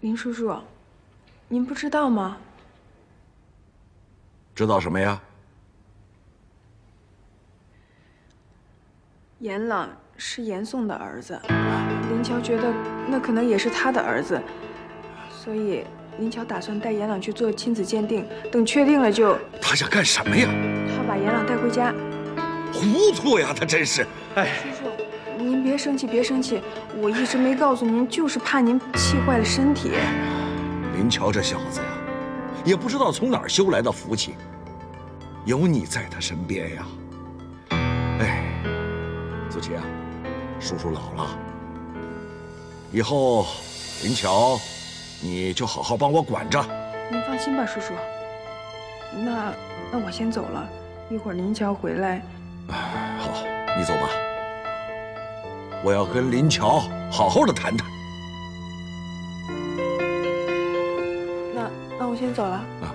林叔叔，您不知道吗？知道什么呀？严朗是严宋的儿子，林乔觉得那可能也是他的儿子，所以林乔打算带严朗去做亲子鉴定，等确定了就……他想干什么呀？他把严朗带回家。糊涂呀，他真是！哎，叔叔，您别生气，别生气，我一直没告诉您，就是怕您气坏了身体。林乔这小子呀，也不知道从哪儿修来的福气，有你在他身边呀。哎。子琪啊，叔叔老了，以后林乔，你就好好帮我管着。您放心吧，叔叔。那那我先走了，一会儿林乔回来。好，你走吧。我要跟林乔好好的谈谈。那那我先走了。啊。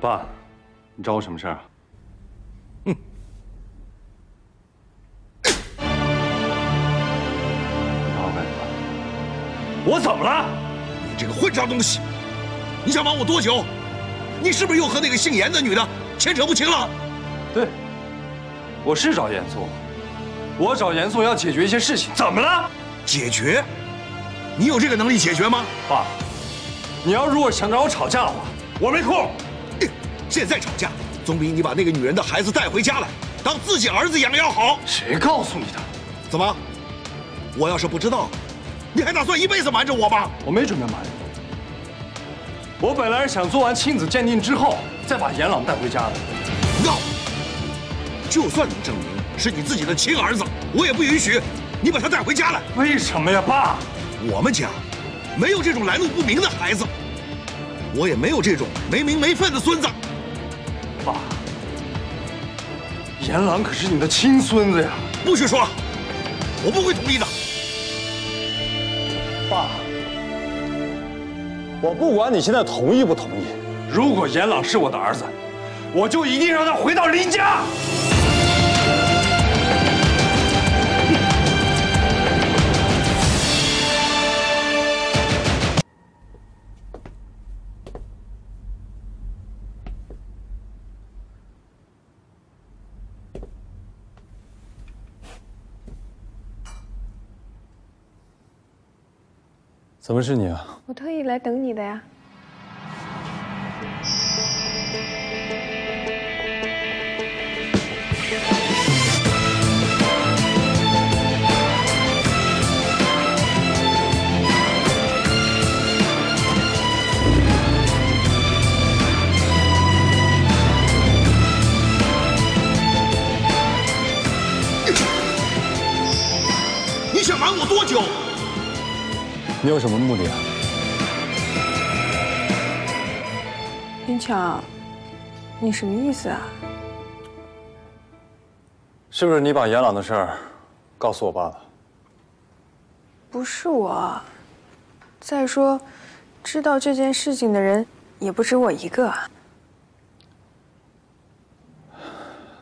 爸，你找我什么事儿啊？哼！你找我干什么？我怎么了？你这个混账东西！你想瞒我多久？你是不是又和那个姓严的女的牵扯不清了？对，我是找严肃，我找严肃要解决一些事情，怎么了？解决？你有这个能力解决吗？爸，你要如果想找我吵架的话，我没空。现在吵架，总比你把那个女人的孩子带回家来，当自己儿子养要好。谁告诉你的？怎么？我要是不知道，你还打算一辈子瞒着我吗？我没准备瞒着你。我本来是想做完亲子鉴定之后，再把严朗带回家的。闹！就算能证明是你自己的亲儿子，我也不允许你把他带回家来。为什么呀，爸？我们家没有这种来路不明的孩子，我也没有这种没名没分的孙子。爸，严朗可是你的亲孙子呀！不许说，我不会同意的。爸，我不管你现在同意不同意，如果严朗是我的儿子，我就一定让他回到林家。怎么是你啊？我特意来等你的呀。你想瞒我多久？你有什么目的啊，林巧？你什么意思啊？是不是你把严朗的事儿告诉我爸了？不是我。再说，知道这件事情的人也不止我一个。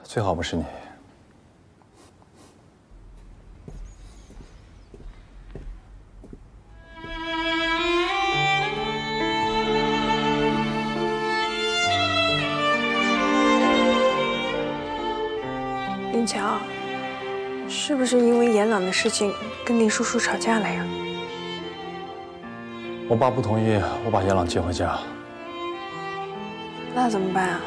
最好不是你。不是因为严朗的事情跟林叔叔吵架了呀？我爸不同意我把严朗接回家，那怎么办啊？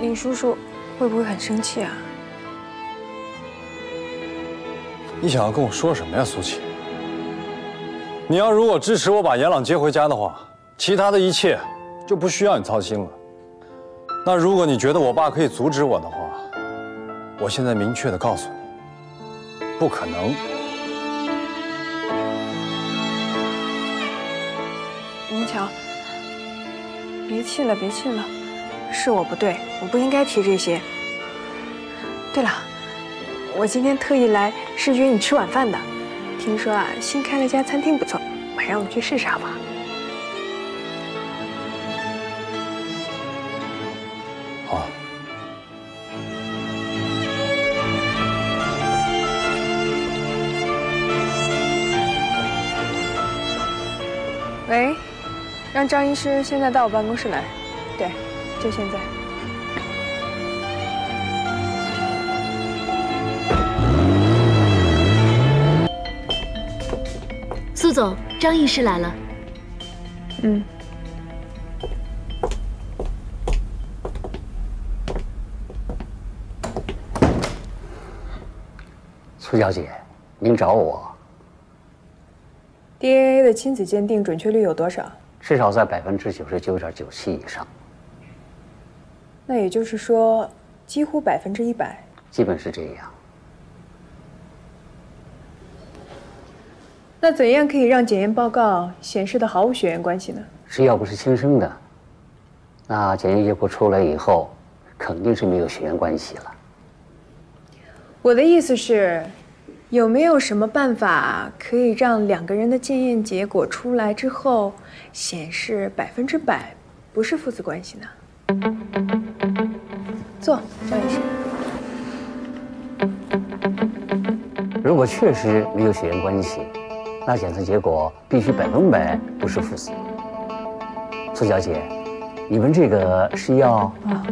林叔叔会不会很生气啊？你想要跟我说什么呀，苏琪？你要如果支持我把严朗接回家的话，其他的一切就不需要你操心了。那如果你觉得我爸可以阻止我的话，我现在明确的告诉你，不可能。明乔，别气了，别气了，是我不对，我不应该提这些。对了，我今天特意来是约你吃晚饭的，听说啊新开了家餐厅不错，晚上我们去试试好不好？好。喂，让张医师现在到我办公室来。对，就现在。苏总，张医师来了。嗯。苏小姐，您找我。DNA 的亲子鉴定准确率有多少？至少在百分之九十九点九七以上。那也就是说，几乎百分之一百。基本是这样。那怎样可以让检验报告显示的毫无血缘关系呢？只要不是亲生的，那检验结果出来以后，肯定是没有血缘关系了。我的意思是。有没有什么办法可以让两个人的检验结果出来之后显示百分之百不是父子关系呢？坐，张医生。如果确实没有血缘关系，那检测结果必须百分百不是父子。苏小姐，你们这个是要？啊，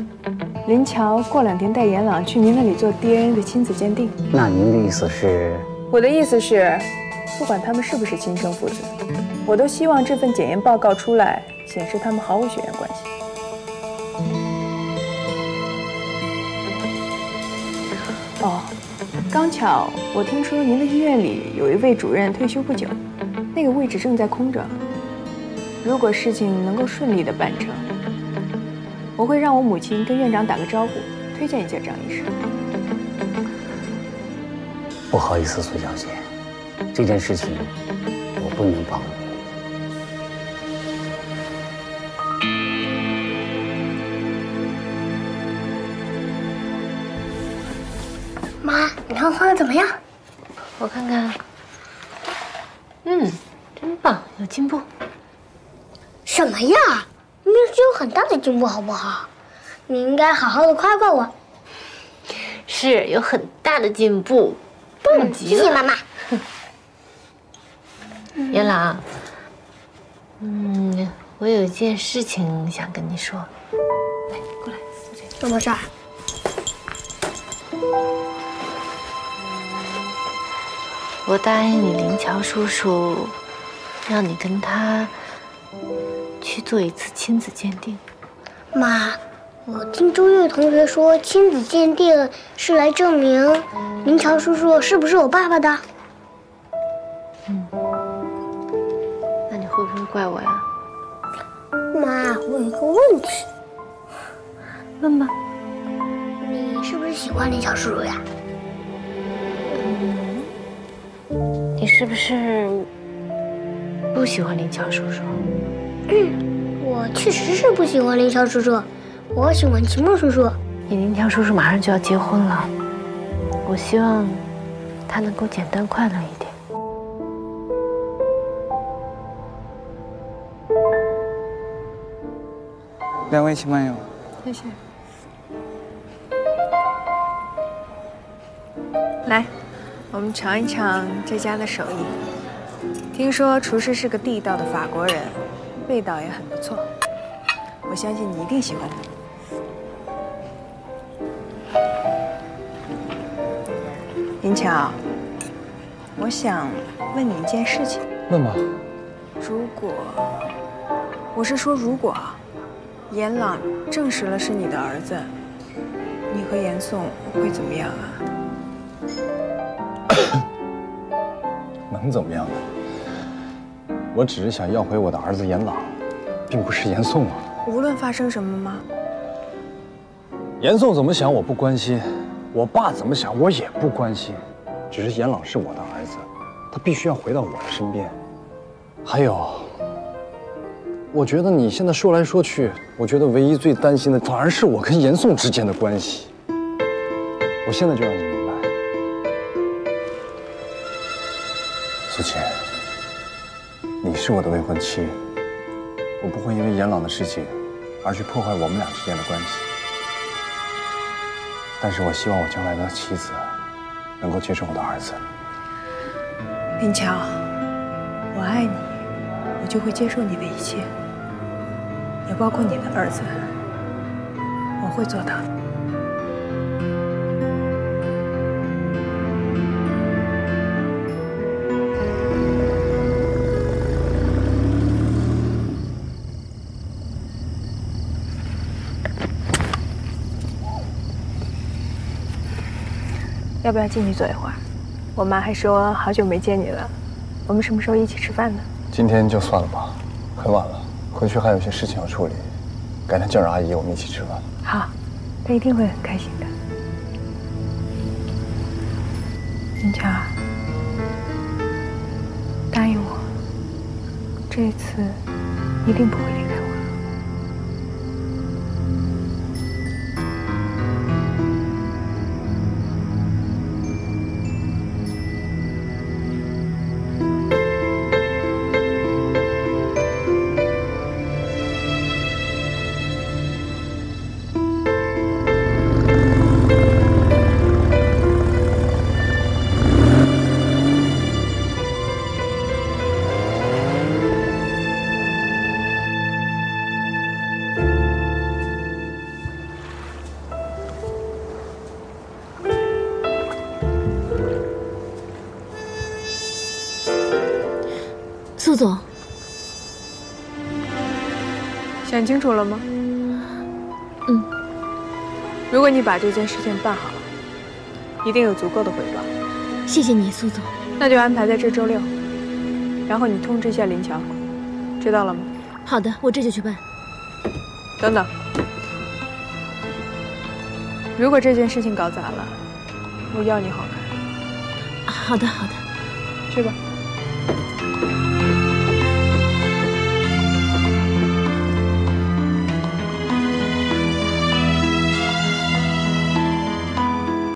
林乔过两天带严朗去您那里做 DNA 的亲子鉴定。那您的意思是？我的意思是，不管他们是不是亲生父子，我都希望这份检验报告出来显示他们毫无血缘关系。哦，刚巧我听说您的医院里有一位主任退休不久，那个位置正在空着。如果事情能够顺利的办成。我会让我母亲跟院长打个招呼，推荐一下张医师。不好意思，苏小姐，这件事情我不能帮你。妈，你看我画的怎么样？我看看。嗯，真棒，有进步。什么呀？明明是有很大的进步，好不好？你应该好好的夸夸我。是有很大的进步，棒极了！谢谢妈妈。严朗，嗯，我有一件事情想跟你说。来，过来，坐这。什么事儿？我答应你，林乔叔叔，让你跟他。去做一次亲子鉴定，妈，我听周月同学说，亲子鉴定是来证明林乔叔叔是不是我爸爸的。嗯，那你会不会怪我呀？妈，我有一个问题，问吧。你是不是喜欢林乔叔叔呀？嗯，你是不是不喜欢林乔叔叔？嗯，我确实是不喜欢林乔叔叔，我喜欢秦墨叔叔。你林乔叔叔马上就要结婚了，我希望他能够简单快乐一点。两位请慢用。谢谢。来，我们尝一尝这家的手艺。听说厨师是个地道的法国人。味道也很不错，我相信你一定喜欢它。林巧，我想问你一件事情。问吧。如果，我是说如果，严朗证实了是你的儿子，你和严颂会怎么样啊？能怎么样呢？我只是想要回我的儿子严朗，并不是严颂啊。无论发生什么吗？严颂怎么想我不关心，我爸怎么想我也不关心，只是严朗是我的儿子，他必须要回到我的身边。还有，我觉得你现在说来说去，我觉得唯一最担心的反而是我跟严颂之间的关系。我现在就让你明白，苏晴。是我的未婚妻，我不会因为严朗的事情而去破坏我们俩之间的关系。但是我希望我将来的妻子能够接受我的儿子。林乔，我爱你，我就会接受你的一切，也包括你的儿子，我会做到。要不要进去坐一会儿？我妈还说好久没见你了，我们什么时候一起吃饭呢？今天就算了吧，很晚了，回去还有些事情要处理，改天叫上阿姨，我们一起吃饭。好，她一定会很开心的。林乔，答应我，这次一定不会苏总，想清楚了吗？嗯。如果你把这件事情办好了，一定有足够的回报。谢谢你，苏总。那就安排在这周六，然后你通知一下林乔，知道了吗？好的，我这就去办。等等，如果这件事情搞砸了，我要你好看。好的，好的，去吧。